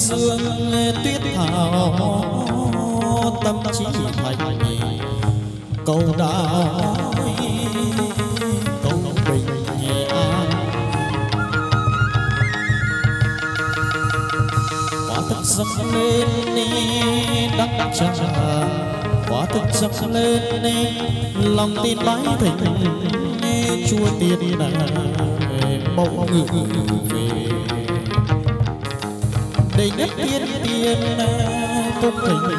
Dương tuyết thảo, tâm trí thành cầu đạo cầu bình an. Quả dâng lên đắc trà quả thực dâng lên lòng tin bái thịnh chúa tiên mẫu ngự về đây nhất thiên tiên công thỉnh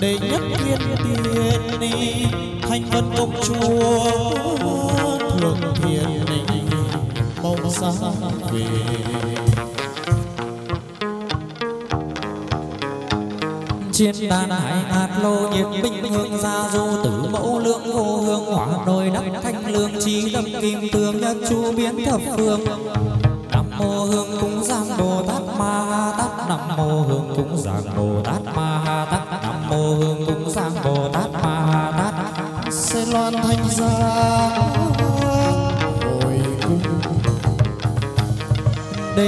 đây nhất thiên tiên đi thanh vân công chúa thượng thiên mong xa về. Chiến đàn hải hạt lô nhiệt binh hương gia du tử mẫu lượng vô hương hỏa đồi đắc thanh lương trí tâm kim tương nhất chu biến thập phương.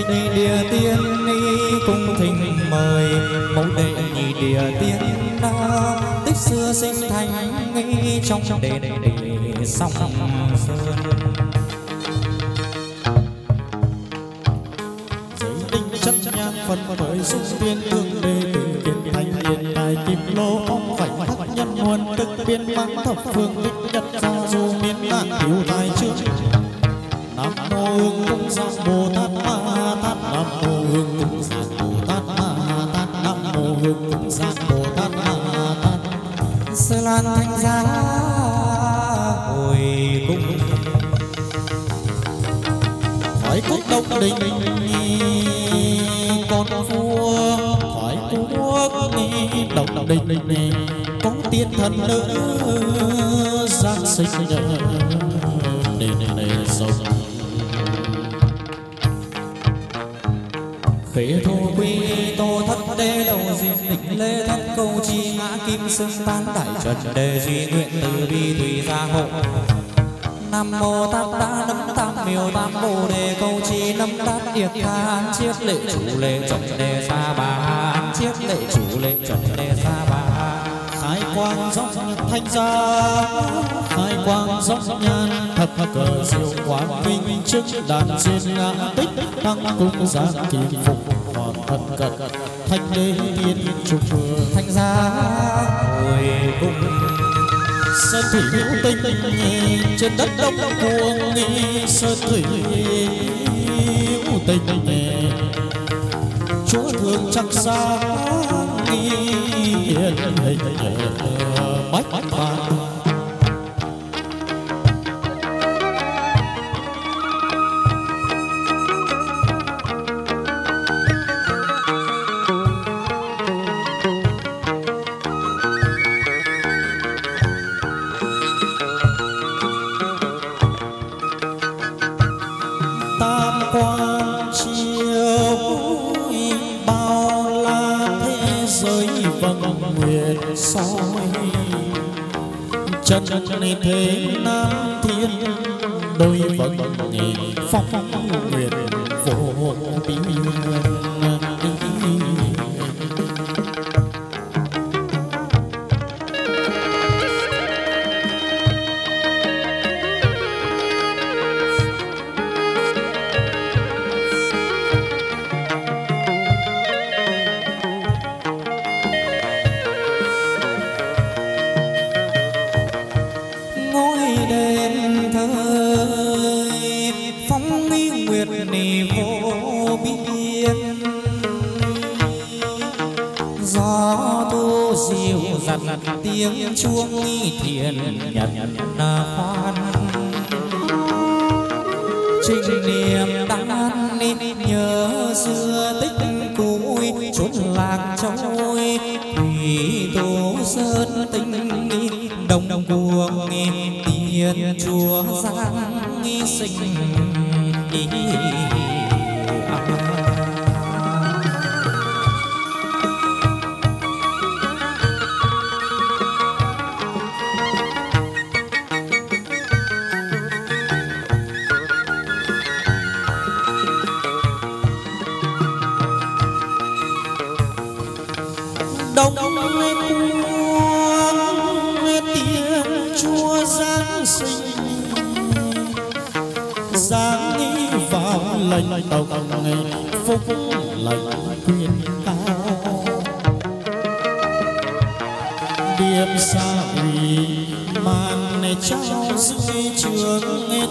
Nhị địa tiên ni cung thỉnh mời, mẫu đệ nhị địa tiên đa tích xưa sinh thành nghi trong đệ đệ song sơn. Giới tinh chất nhang phật khởi xúc tiên tương đề tử kiên thành hiện tài kim lô, phong vảnh khắc nhân muôn tức biên mang thập phương tích đông này có tiên thần nữ giáng sinh đền này rồng khế thô quy tô thất đê đầu diệt định lê thất câu chi ngã kim xưng tán đại trần đề duy nguyện từ bi thủy gia hộ nam mô tát đa nấm tam miêu tam bồ đề câu chi nấm đát tiệt tha an. Lệ chủ lệ trần đề sa bà an. Lệ chủ lệ trần đề sa bà khai quang dốc thanh gia, khai quang dốc nhan thập cờ diệu quán minh chức đàn duyên ngã tích tăng cung giá kỳ phục hoàn thân cận. Thanh đế tiên trung thanh gia hồi cung sơn thủy hữu tinh, trên đất đông cuồng sơn thủy hữu tình chúa thương trăng sáng hiền hình bách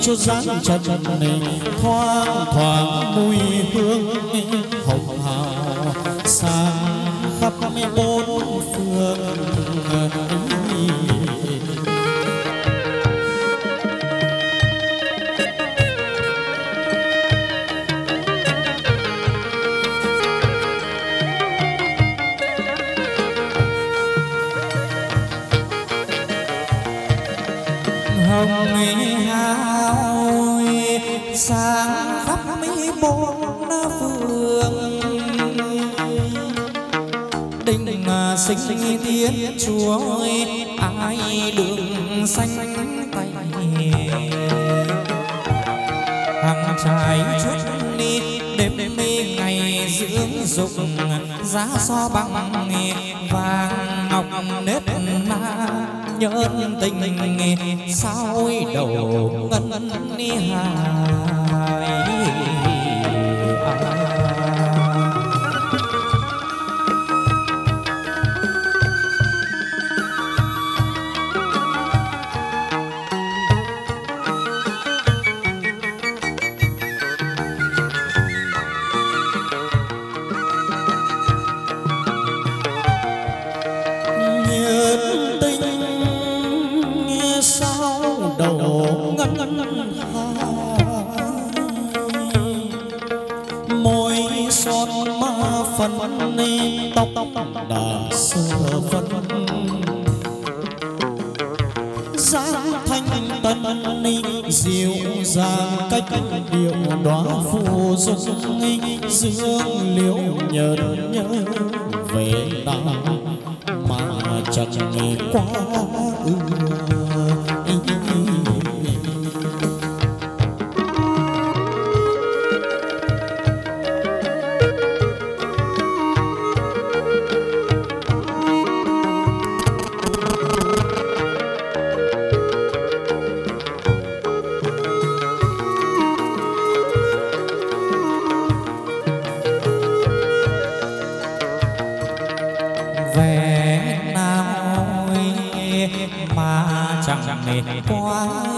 cho dáng chân này thoáng thoáng mùi hương hồng hào xa khắp mê bốn. giá so bằng vàng ngọc nếp na. Nhớ tình sao đầu Này.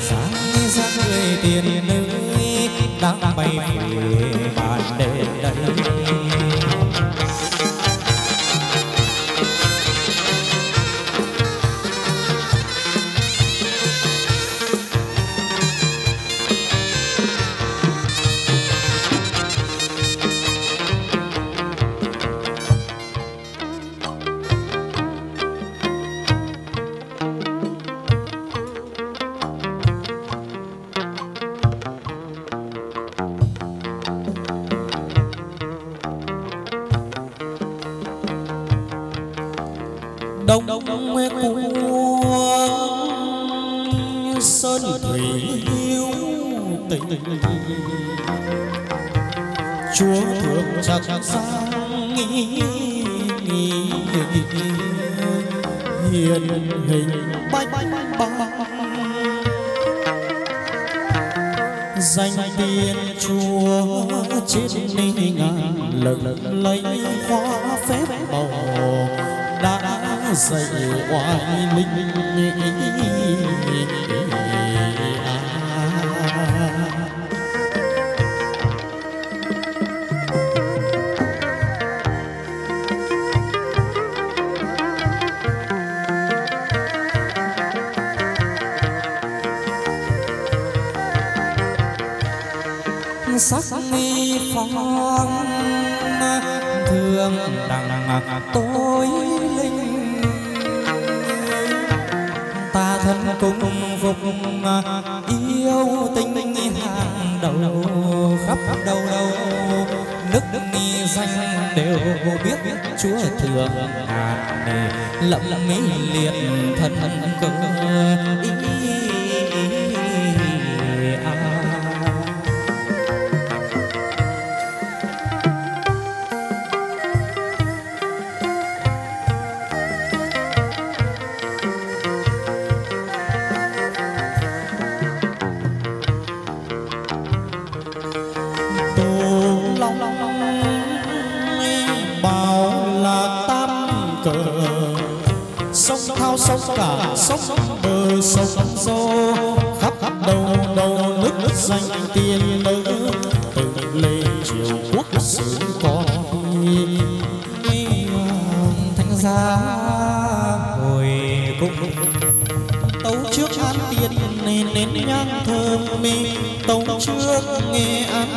sáng giác người tiền nữ đang bày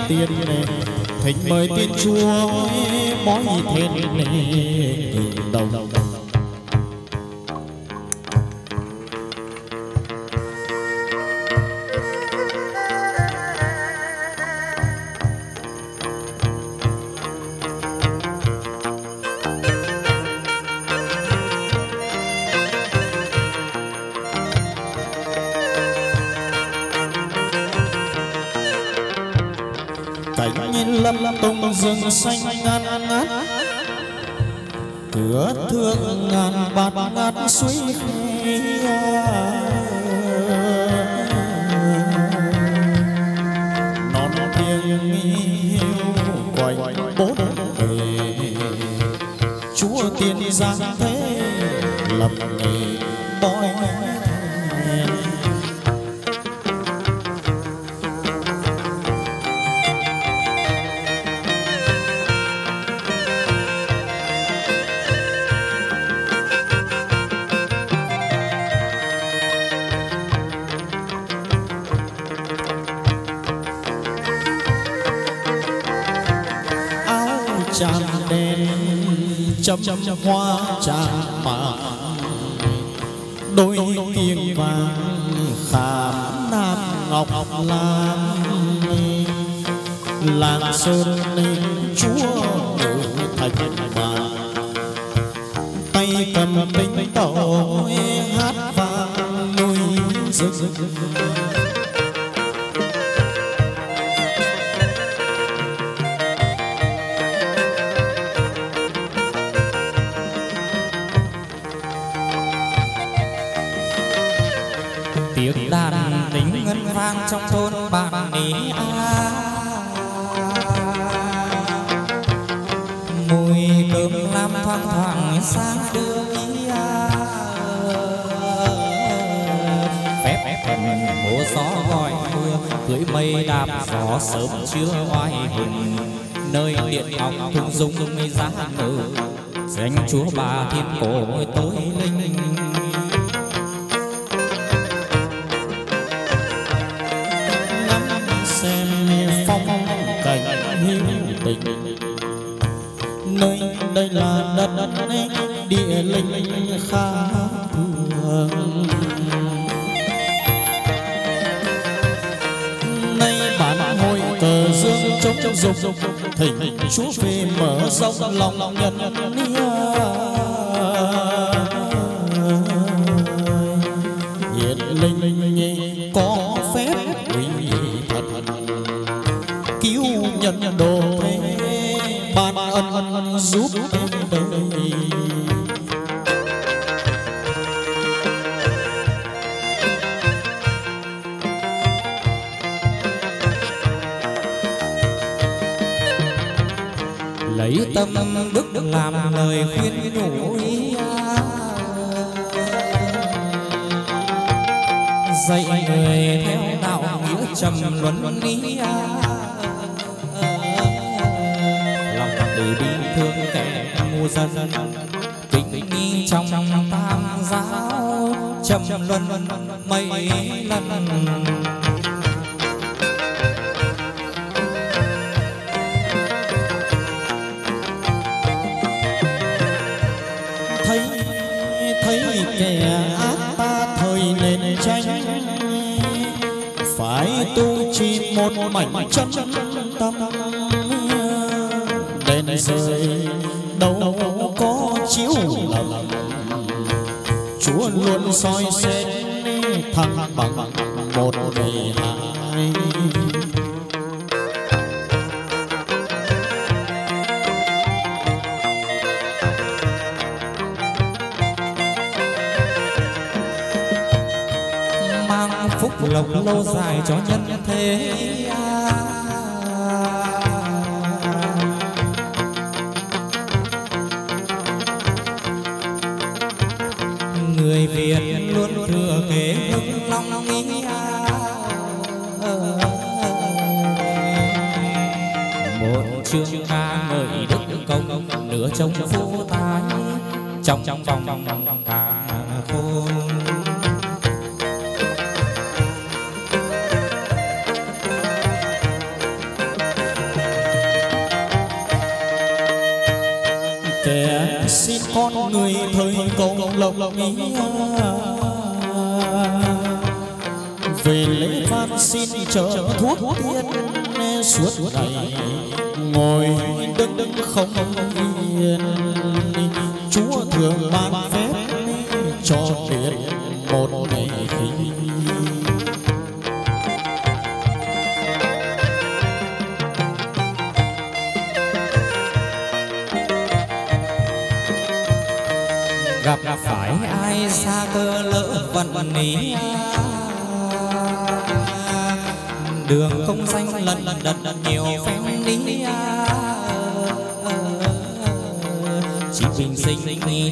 tiên này thỉnh mời tiên chúa mỗi thèn này đồng đồng. xanh cha mình nơi đây là đất địa linh khá thường nay bản ngôi cờ dương chống dục, thỉnh chúa về mở rộng lòng nhân niên tâm đức đức làm lời khuyên nhủ à. dạy người theo đạo nghĩa trầm luân lý à. lòng từ bi thương kẻ ngu dân kính nghi trong tam giáo, trầm luân mấy lần. Chân tâm đèn rơi, đâu có chiếu lầm. Chúa luôn soi xét thăng bằng một ngày hai mang phúc lộc lâu dài cho nhân thế. Thuốc tiên suốt ngày. ngồi đứng đứng không yên. Chúa thường ban phép cho tiền một ngày khi gặp phải ai xa cơ lỡ vận ý đường công danh lần lần nhiều phen đi chỉ bình sinh,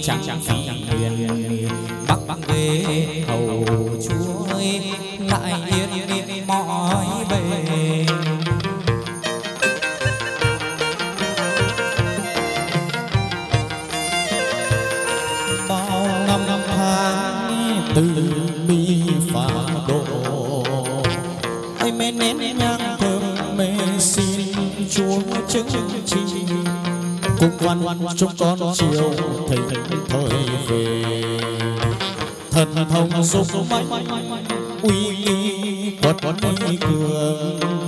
chẳng chẳng phi huyền bắc bắc về hầu chứng chi cùng quan quan chúng con chiều thịnh thời về. Thần thông sung mạnh uy nghi, quật quật cường.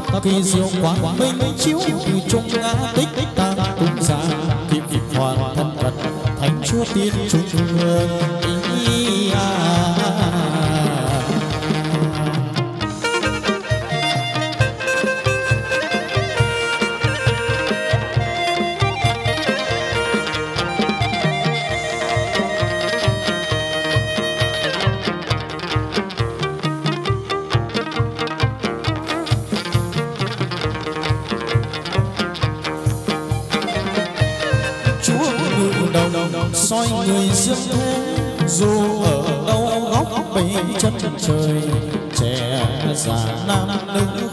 Thâm thật kỳ diệu quang minh chiếu từ trung ngã tích ta cùng xa kịp kịp hoàn thân thật thành chúa tiên trung hương. Dương thế dù ở đâu góc bể chân trời trẻ già nam nữ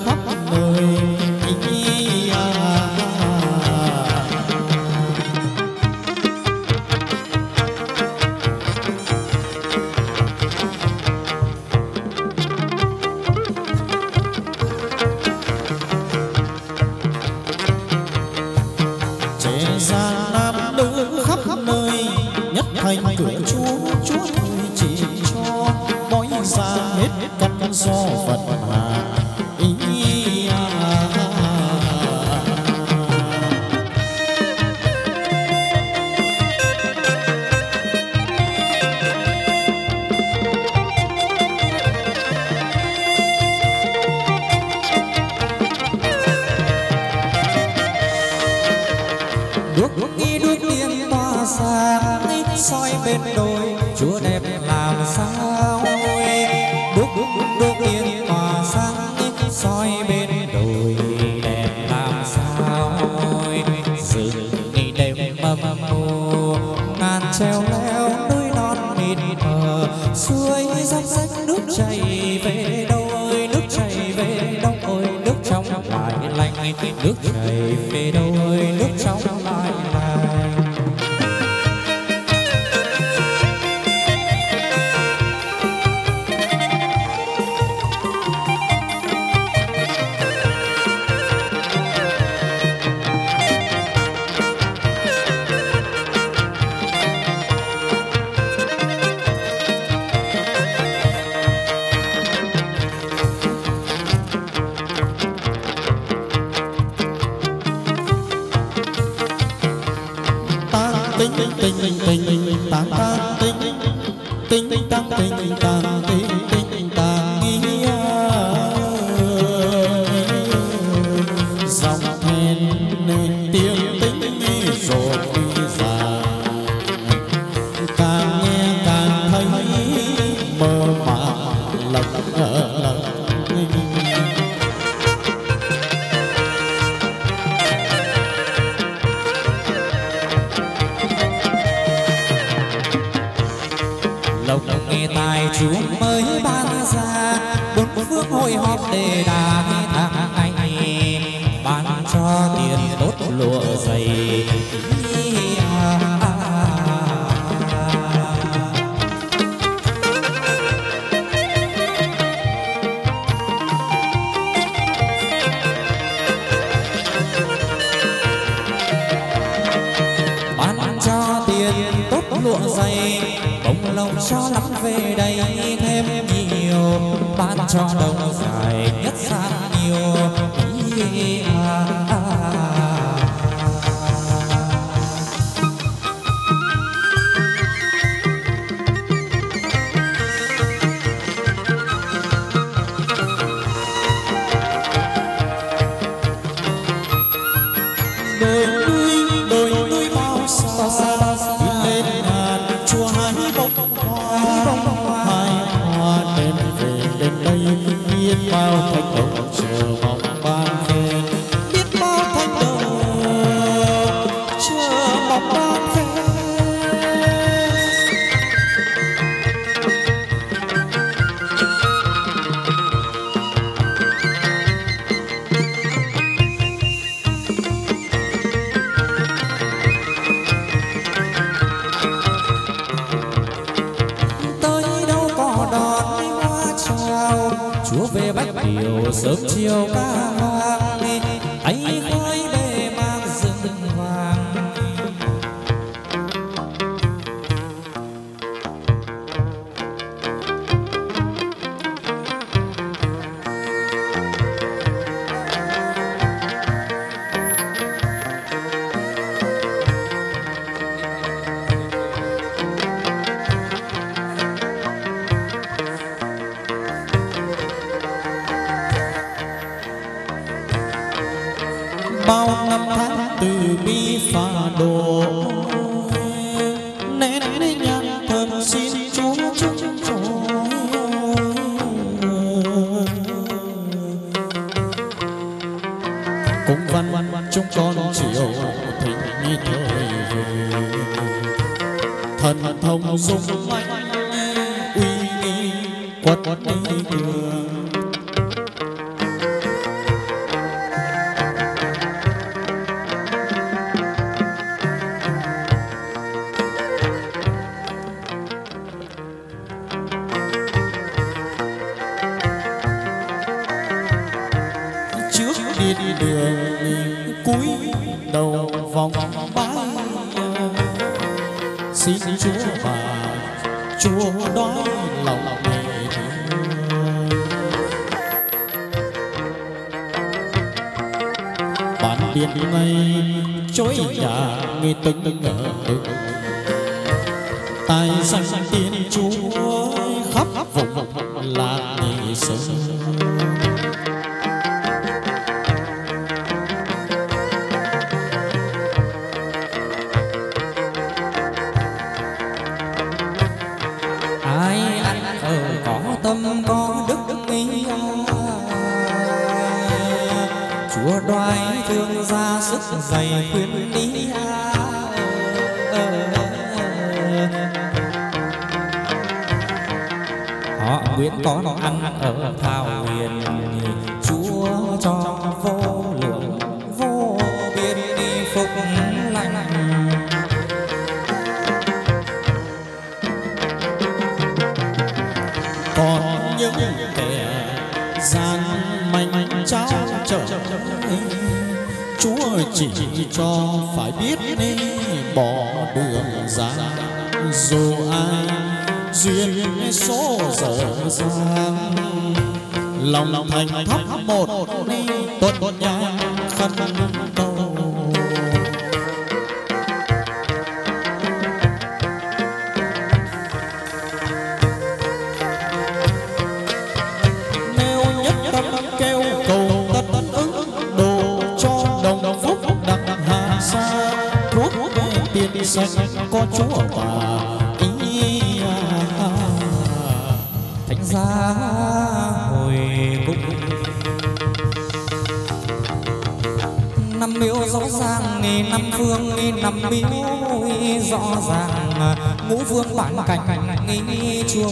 thần thông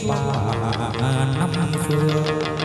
ba năm phương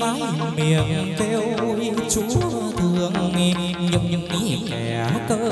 mái miệng kêu chúa thương nhưng những ý kẻ cơ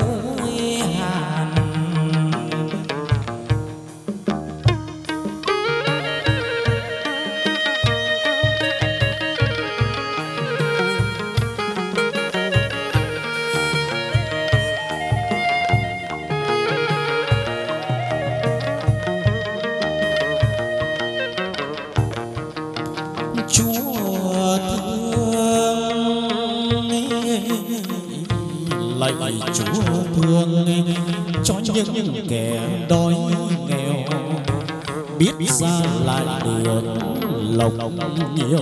lộc nhiều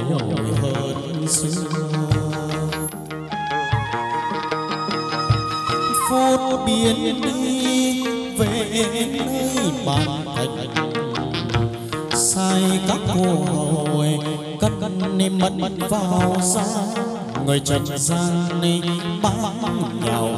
hơn xưa. Phút biến đi về nơi bàn thành sai các cô hồi cất nên mất vào ra người trần gian này bám nhau.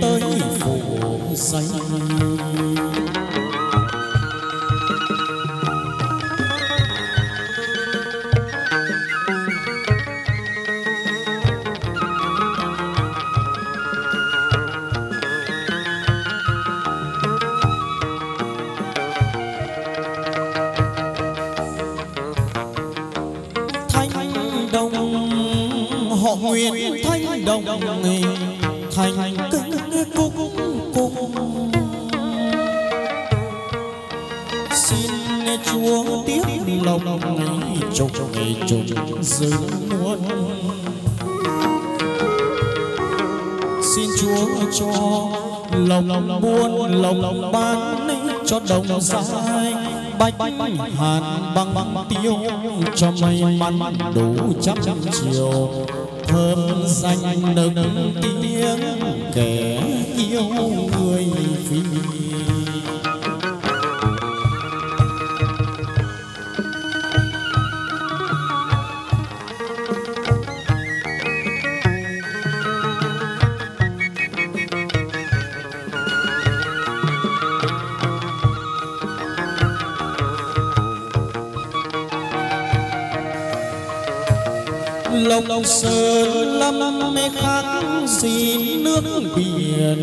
tới phủ xanh dài bách hàn băng băng tiêu, cho may mắn đủ trăm chiều. Thơm danh nâng tiếng, kẻ yêu người phi xin nước biển.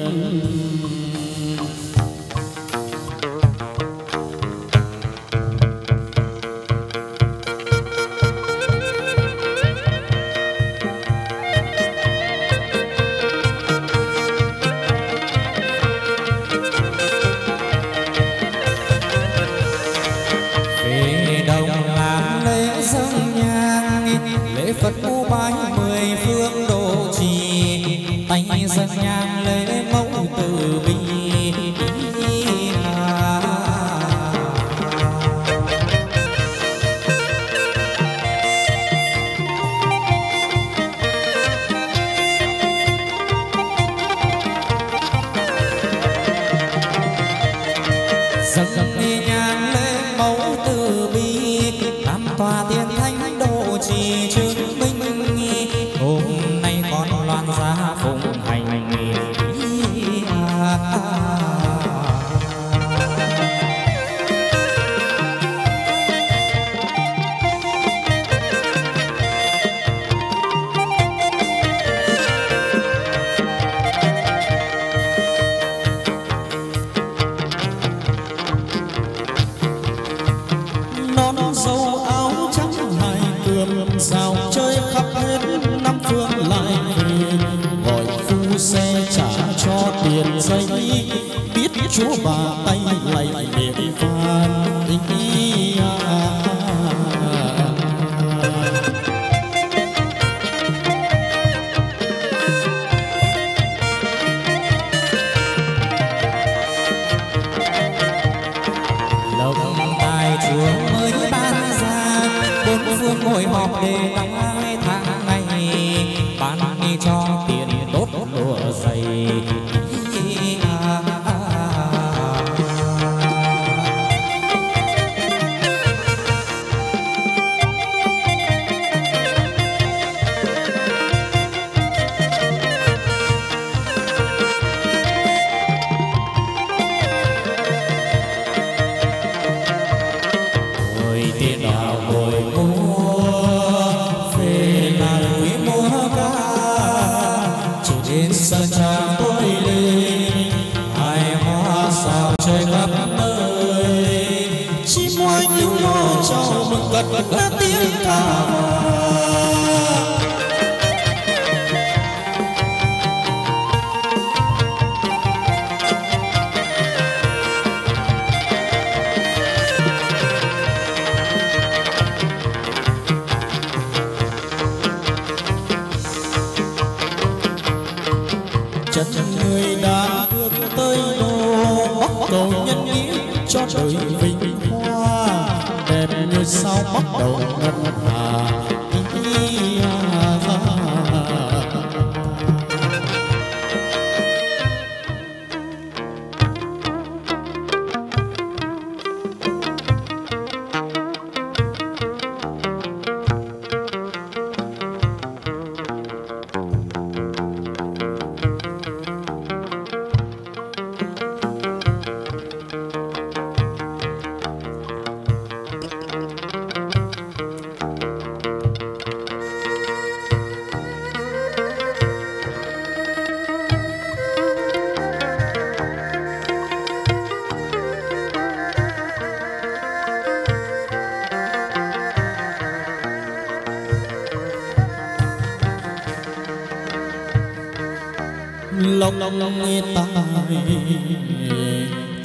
Lòng lòng lòng nghe tài.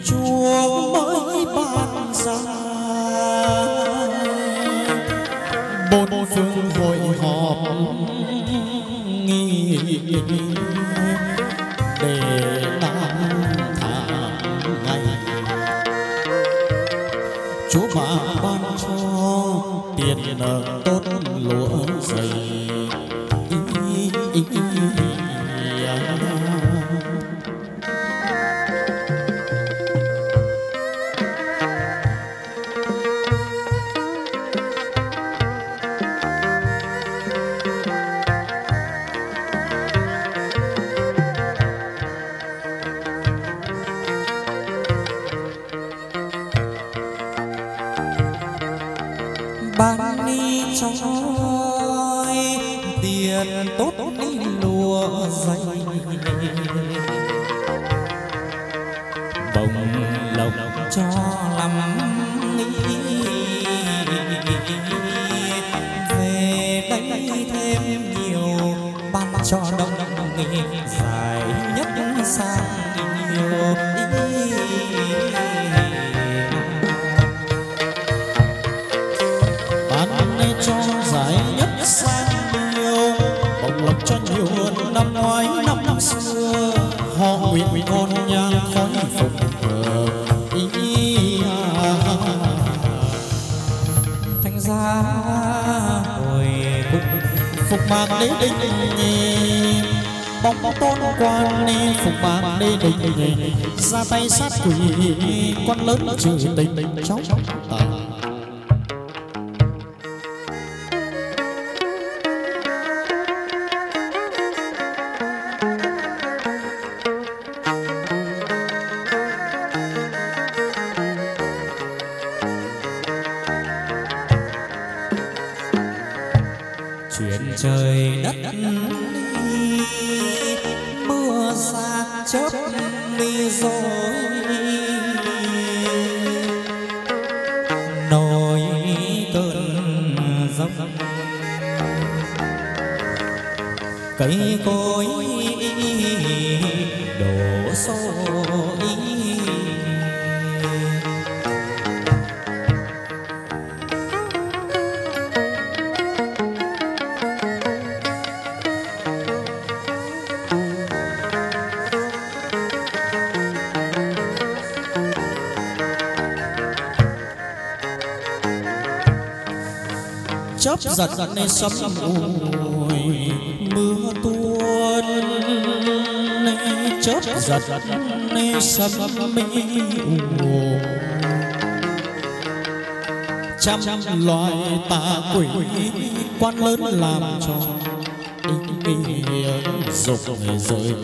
Chúa mới ban ra. Bốn phương hội họp nghi chớp giật nên sấm mùi. Mưa tuôn chớp giật nên sấm mê trăm loài tà quỷ quan lớn làm cho dục rời.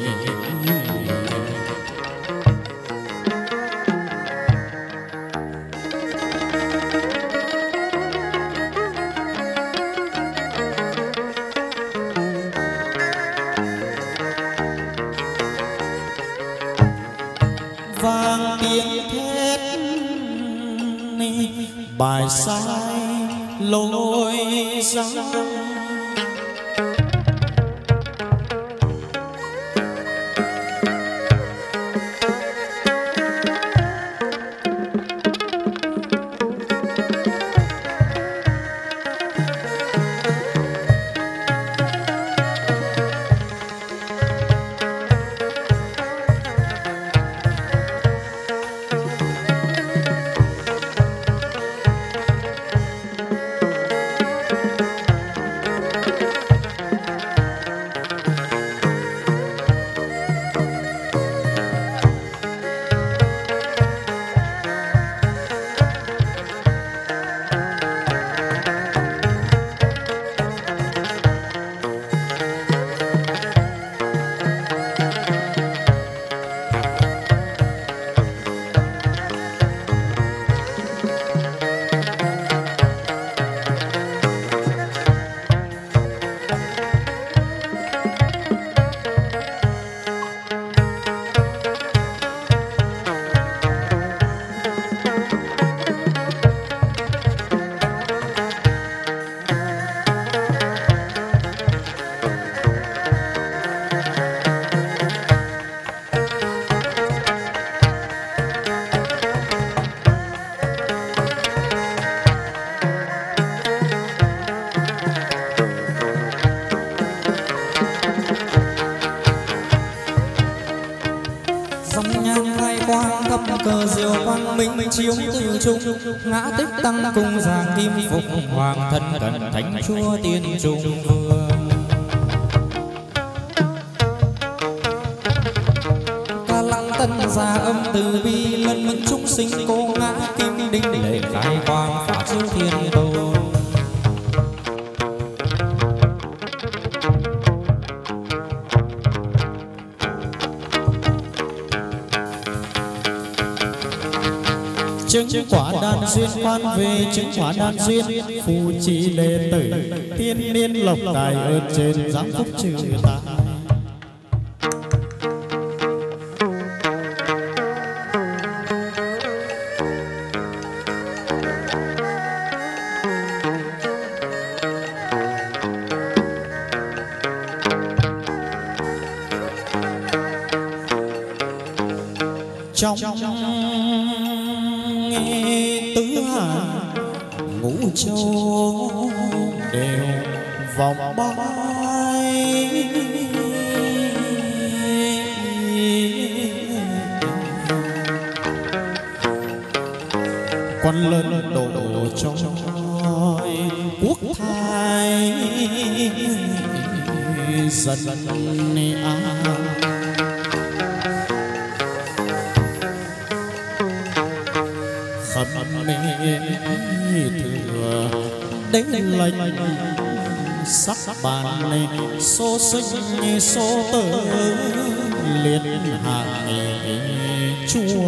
Trung. Ngã tích tăng cung giang kim phục, hoàng thân cận thánh chúa tiên trung vương. Ca lăng tân gia âm từ bi lân mừng chúng sinh cô ngã kim đinh lệ khai quang phá chiếu thiên tôn. Chứng quả đan duyên quan về chứng quả đan duyên phù trì đệ tử, thiên niên lộc tài ở trên giám phúc trừ ta. Trong số sinh số tử liên hàng chúa.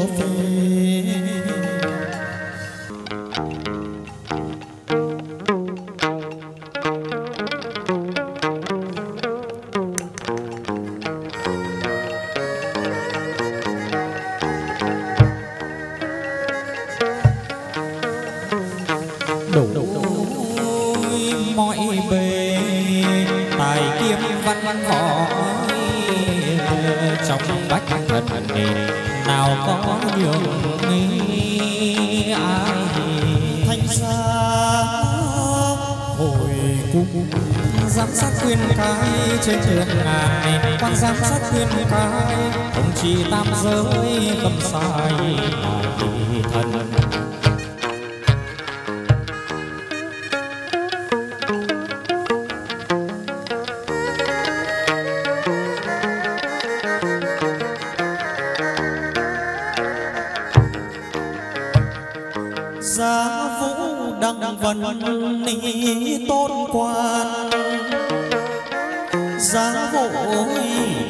Giá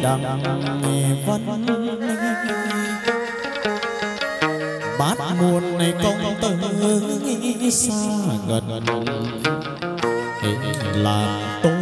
đằng vân bát muôn này công tử xa gần làm tôi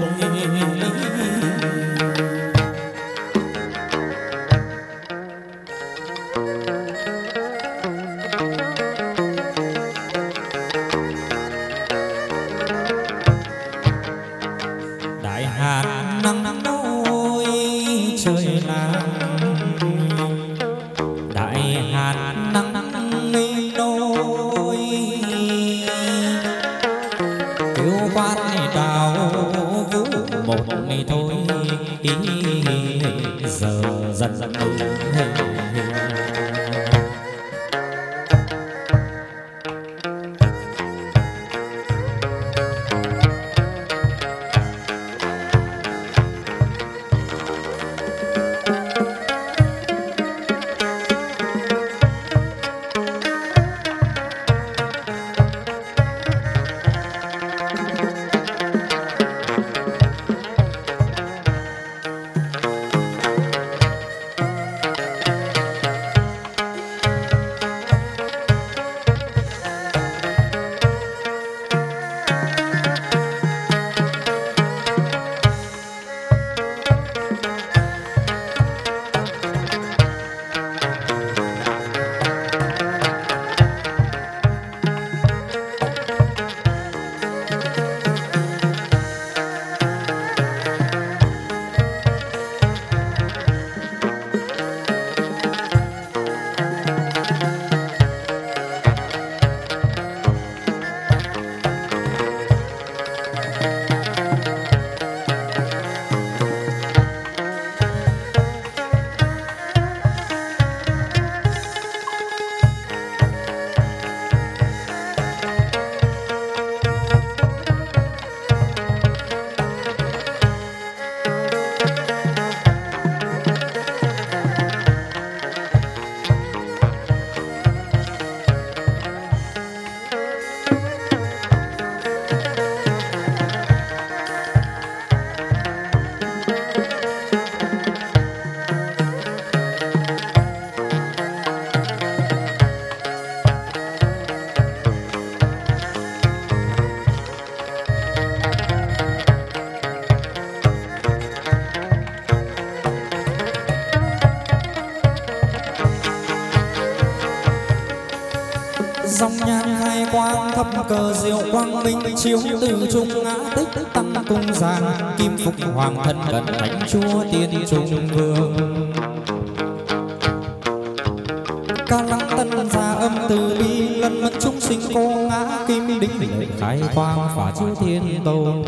cờ diệu quang minh chiếu từ trung ngã tích tăng cung giang. Kim phục hoàng thân cận thánh chúa tiên trung vương. Ca lăng tân gia âm từ bi lân mẫn chúng sinh cô ngã kim đính lệ khai quang phả chiếu thiên tôn.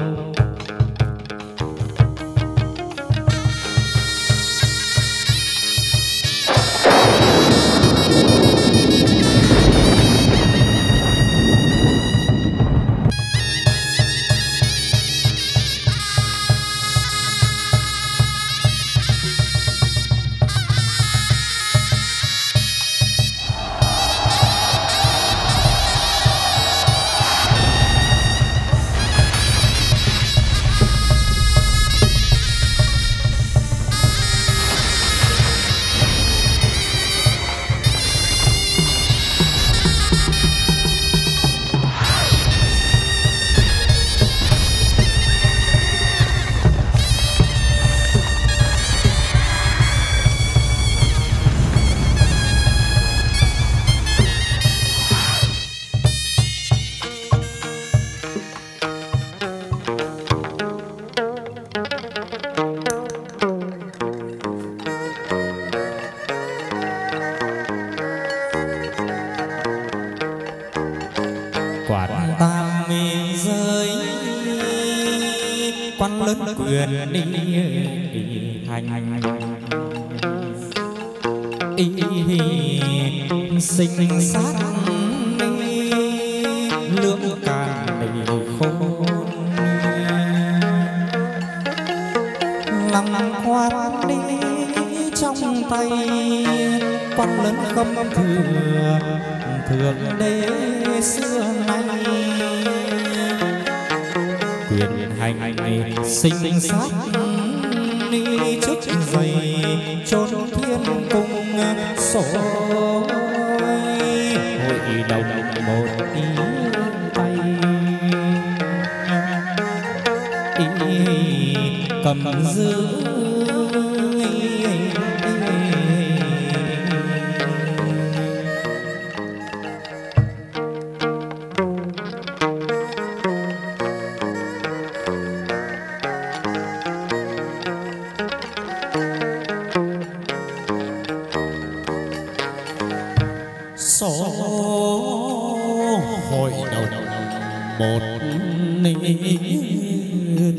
một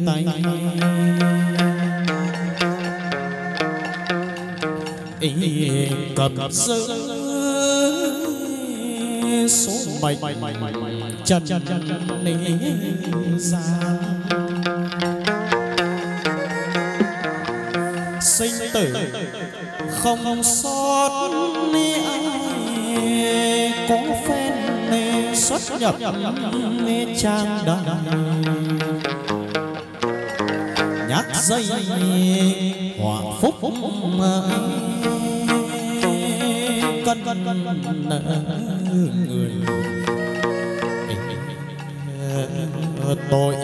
tay. Ý cầm giữ số mệnh chân gian sinh tử không xót nhập mê trang đàn nhát dây hòa phúc cân con cân người tội.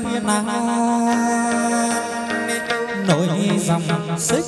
tiên nắng nỗi dòng xích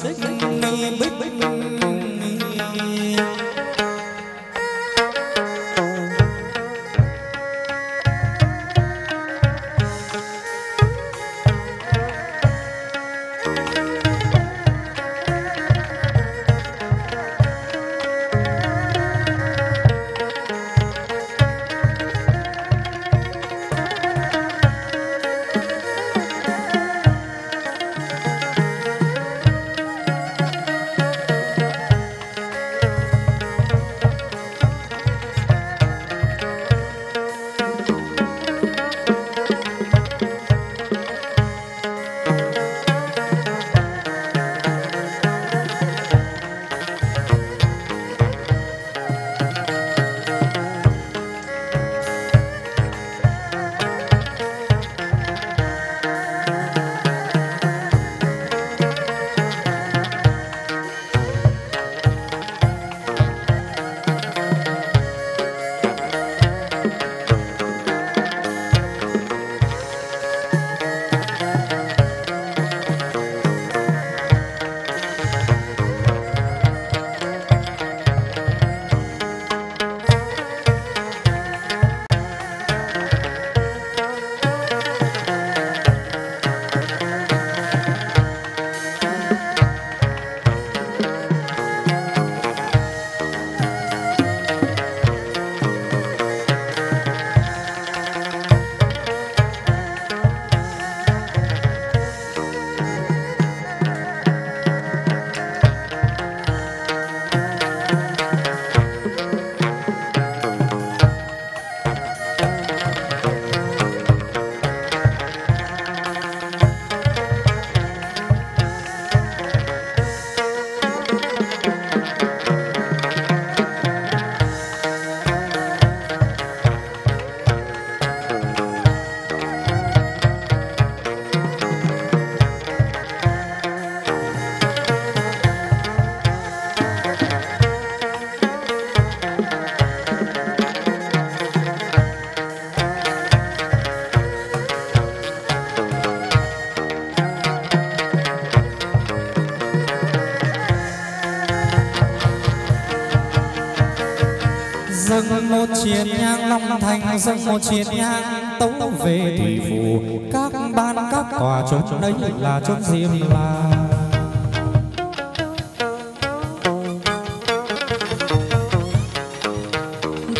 dâng một chiến nhang long thành, dâng một chiến nhang tấu về thủy phủ các ban, các tòa chốn đấy là chốn diêm la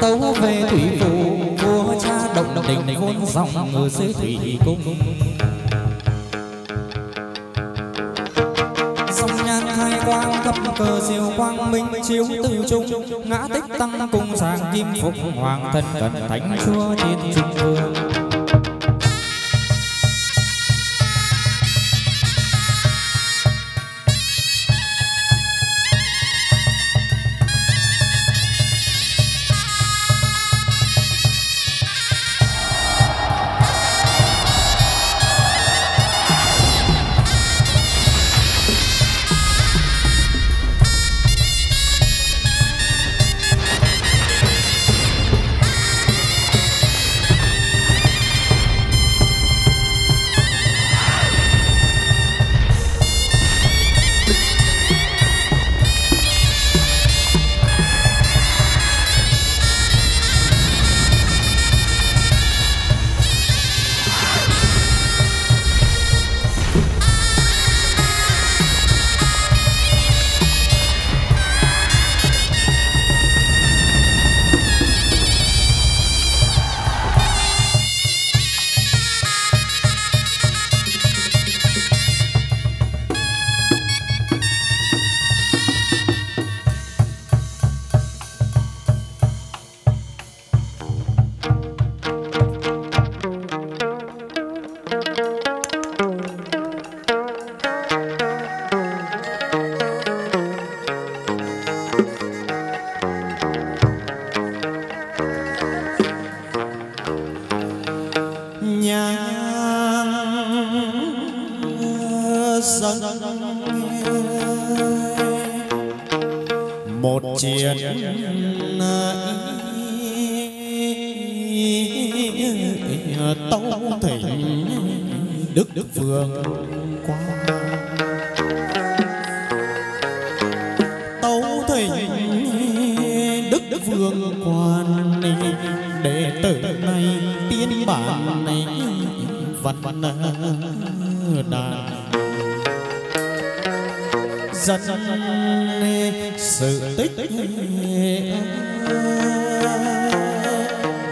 tấu về thủy phủ vua cha động đình vốn dòng ở dưới thủy cung. Minh chiếu từ trung, ngã tích tăng cùng sàng, kim phục hoàng thân cận thánh chúa trên trung vương.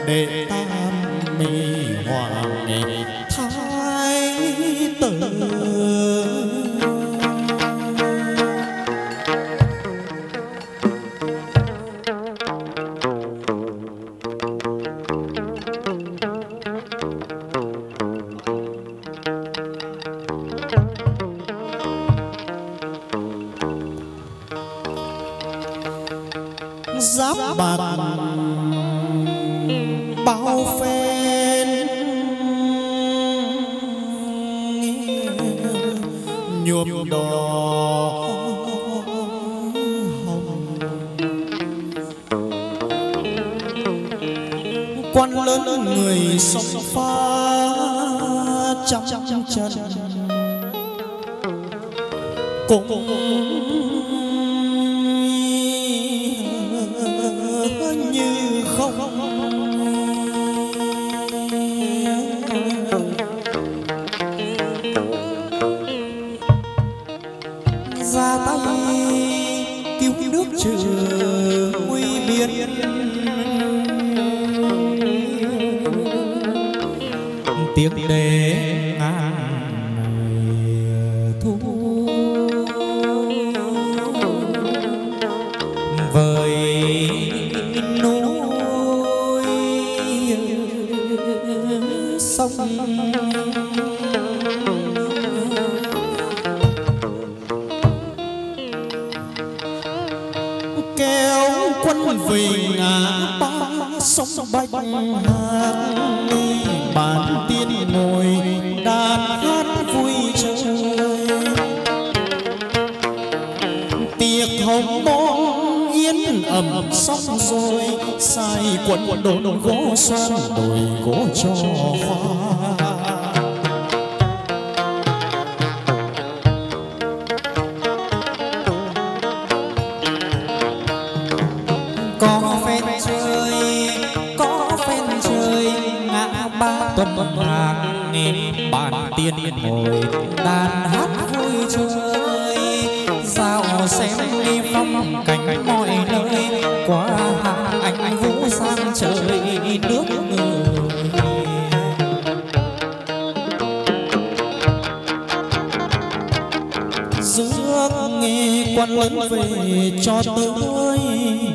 Để phép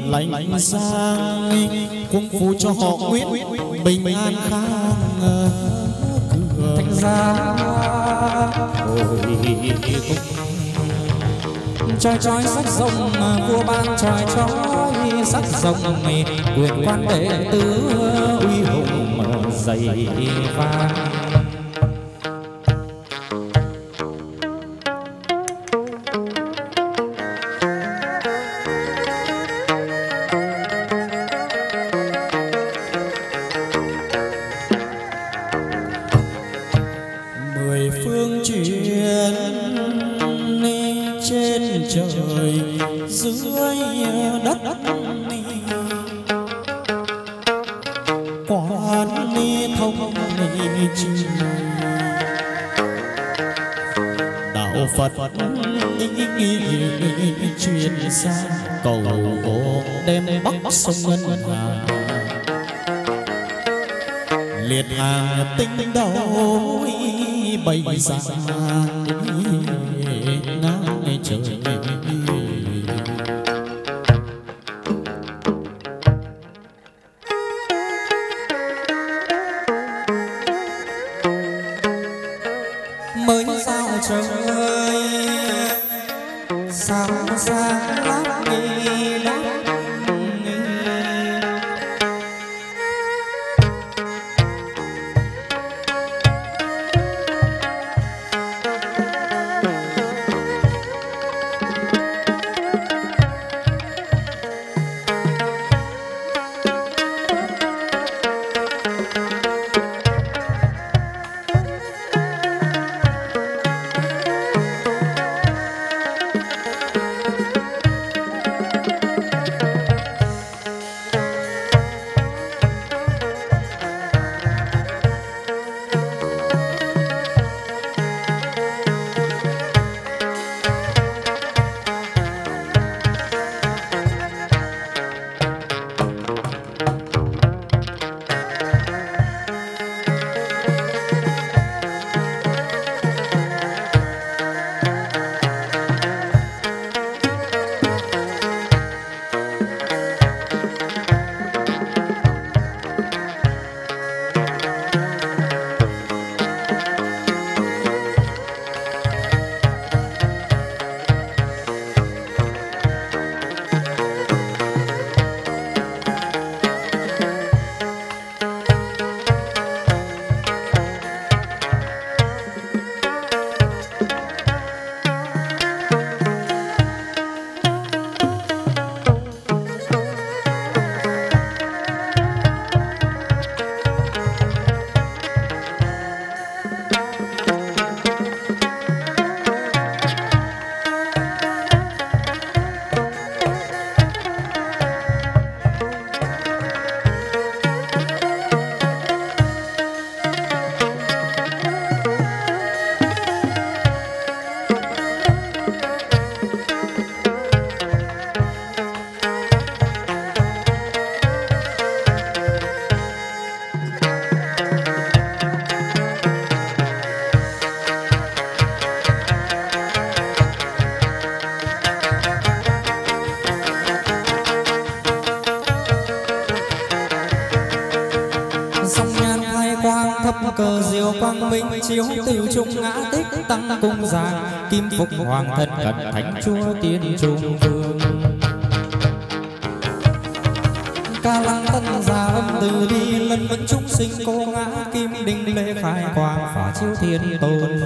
lạnh sang cung phù cho họ quyết bình an khang cửa ra trói trói sắc rồng vua ban trói trói sắc rồng quyền quan đệ tứ uy hùng dày vang sông ngân hà liệt hàng tinh đầu bày ra tăng cung giang kim phục hoàng thân cận thánh chúa tiên trung vương. Ca lăng tân già âm từ bi lân vẫn chúng sinh cô ngã, kim đình lễ khai quang phả chiếu thiên tôn.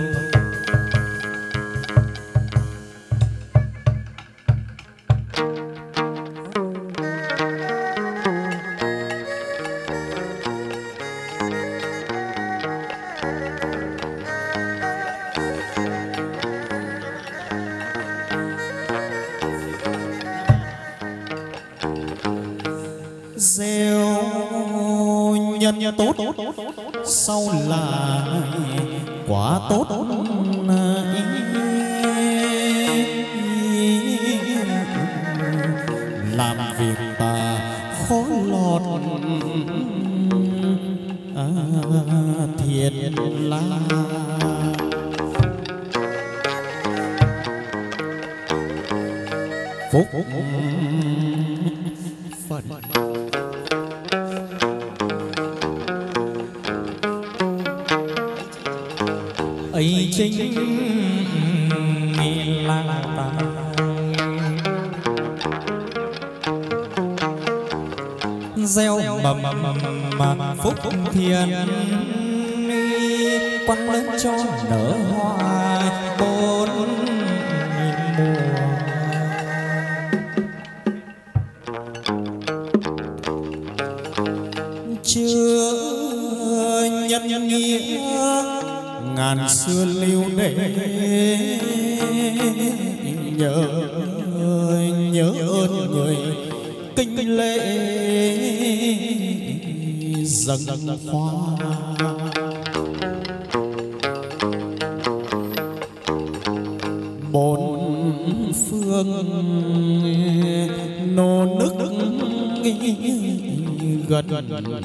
Ngàn xưa lưu để nhớ nhớ ơn người kinh lễ dâng hoa. Bốn phương nô nức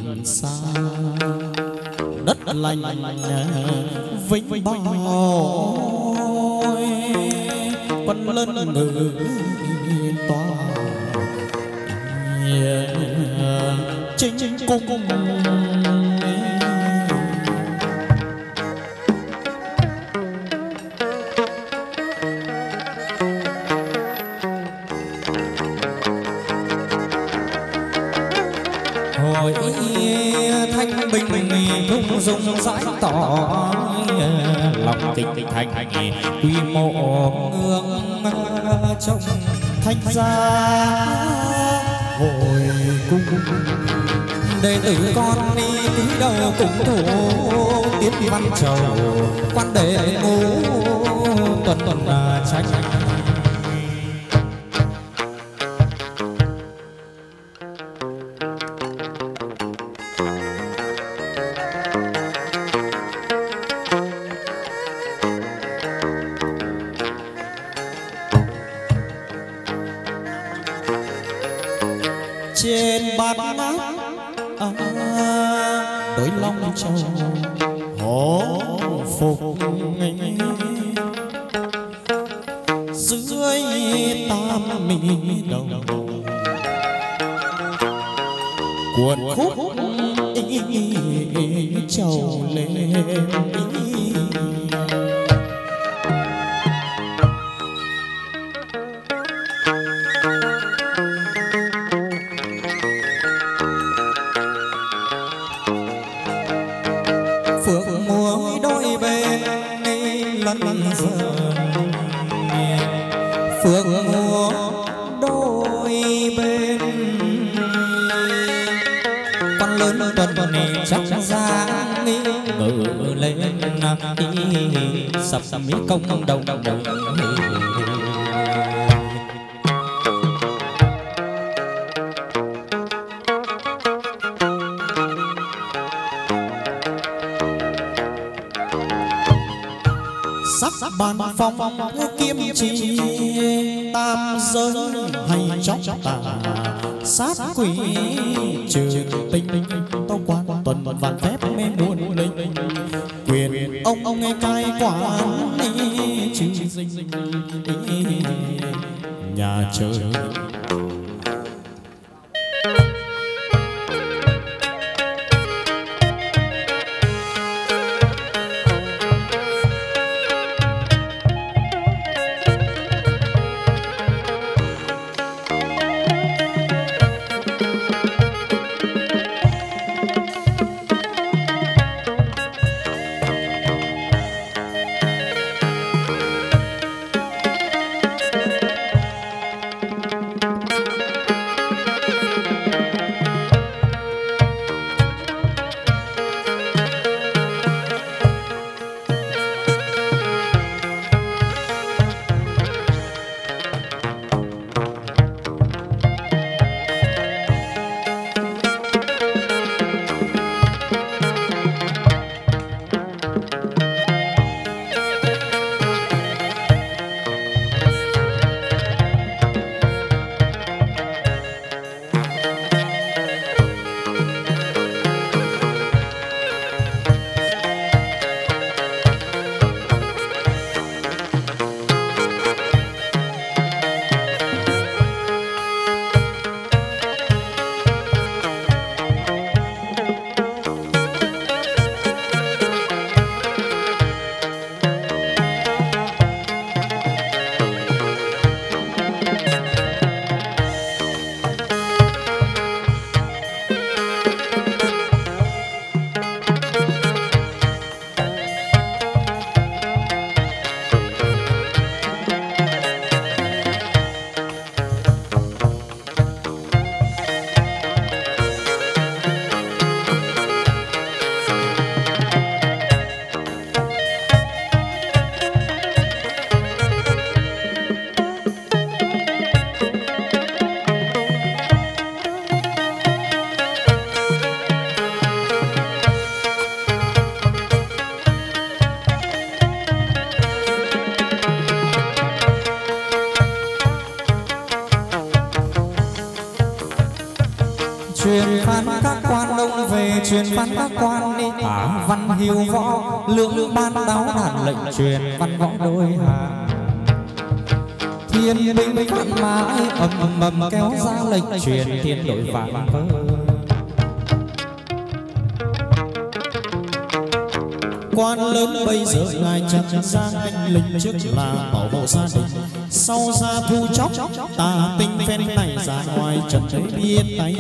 gần xa. Đất lành vĩnh bao quân lân ngự tòa chính cung hồi thanh bình thung dung giải tỏ. lòng tình thành, quy mô ngưỡng trong thanh gia hồi cung đệ tử con đi cúi đầu cùng thủ tiến văn trầu quan đệ ngũ tuần tuần tranh sắc bàn phong kiếm chi tam giới hay chóc tà. Sát quỷ trừ tinh tâu quan tuần vạn phép mê muôn linh. Quyền ông ông nghe cai quản trừ dinh. Nhà trời truyền văn các quan đi. Thả văn hiếu võ lượng ban đáo đàn lệnh truyền văn võ đôi hàng thiên binh vạn mãi ầm ầm kéo ra lệnh truyền thiên đội vạn vơ quan lớn bây giờ ngài trần ra anh linh trước là bảo hộ gia đình. Sau ra thu chóc, tà tinh phen này ra ngoài, trần thấy biết tay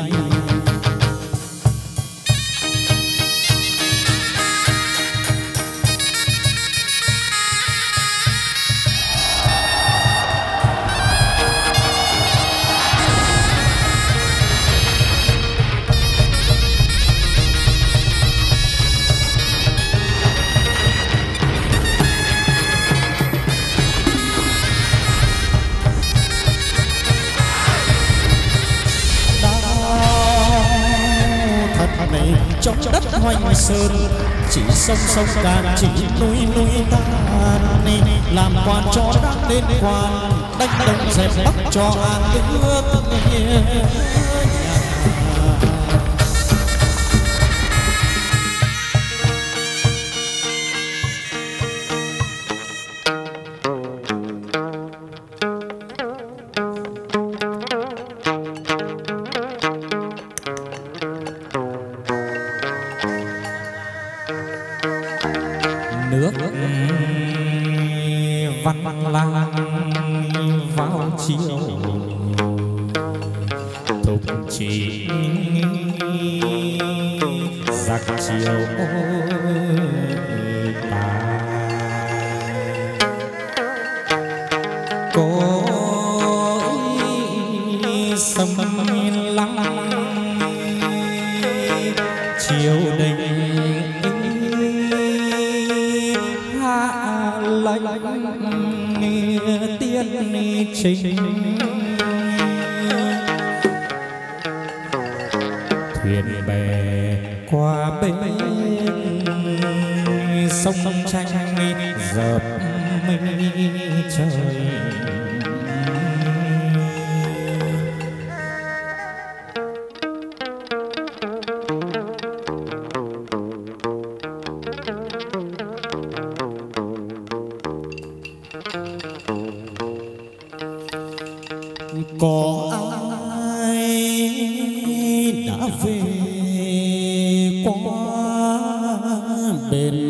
hoành sơn. Chỉ sông sông cạn, chỉ núi núi tan làm quan cho đắc tên quan đánh đồng dẹp bắc cho an nước có ai đã về qua bên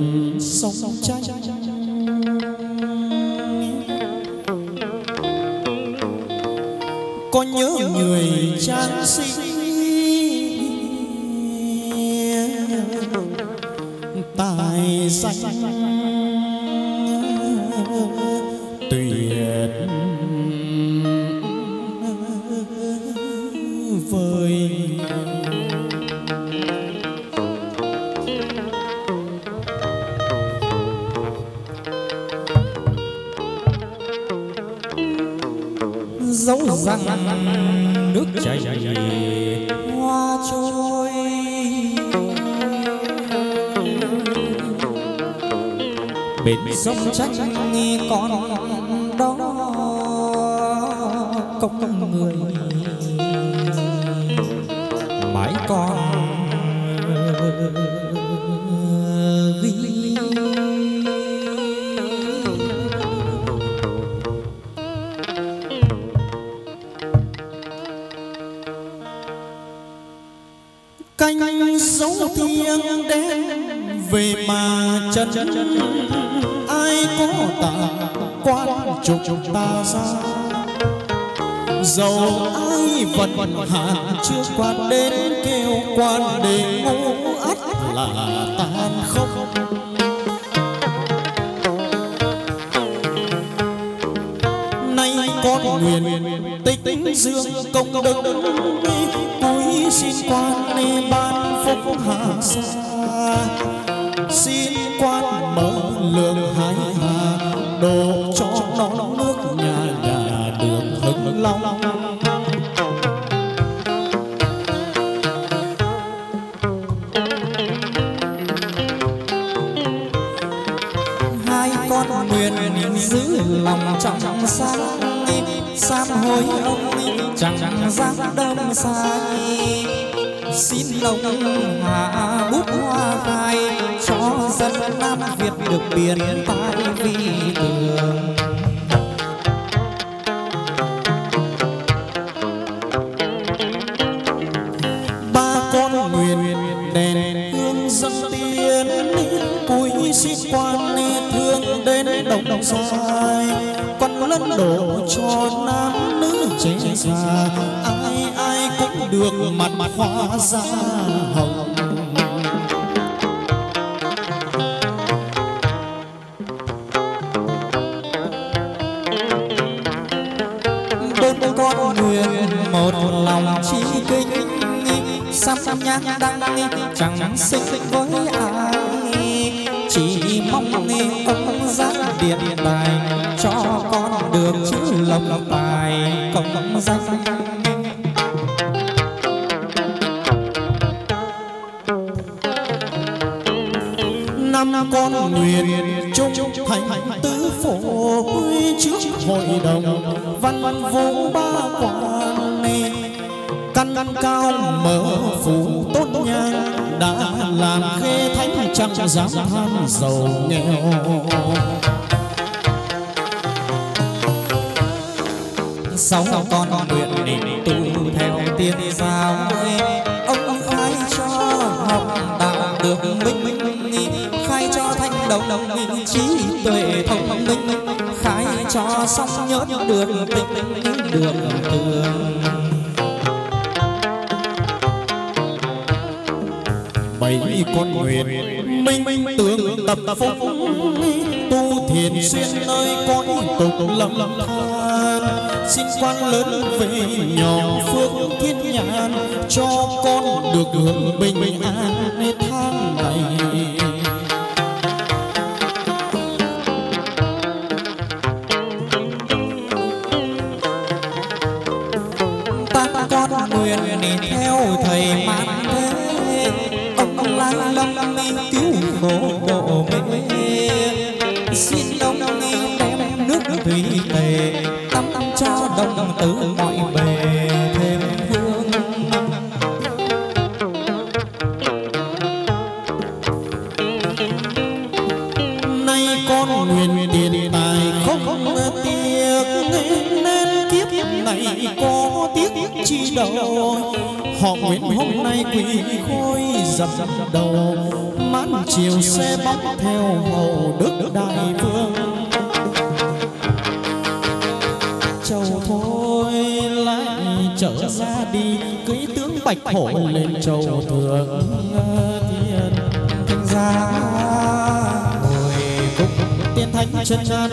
còn hạn chưa quan đến kêu quan để ngủ, ắt là tan khóc nay con nguyện tích dương công đức cúi xin quan ban phúc hạ sao hạ bút hoa khai cho dân nam việt được biển tại vì tường ba con nguyện đèn hương dân tiên cúi xin quan thương đến đồng dài con lân đổ cho nam nữ trẻ già được mặt mặt hoa ra hồng. Bốn con nguyện một lòng chi kinh, sắp nhang đăng, chẳng sinh với ai. Chỉ mong ông giác điện tài, cho con được chữ lộc tài. Công danh con nguyện chung thành tứ phổ trước hội đồng văn văn vũ ba quan căn căn cao mở phủ tốt nhang, đã làm khê thánh chẳng dám than giàu nghèo. Sáu con nguyện định tu theo tiên giáo ông khai cho học đạo được minh đồng thanh đồng trí tuệ thông minh, khai cho xong nhớ được tình được tường bảy con nguyện minh minh tường tập phúc, tu thiền xuyên nơi cõi tục lâm than. Xin quan lớn về nhỏ phước thiên nhàn, cho con được hưởng bình an tháng ngày bạch hổ lên châu thượng thiên. Thành ra tiên thánh chân an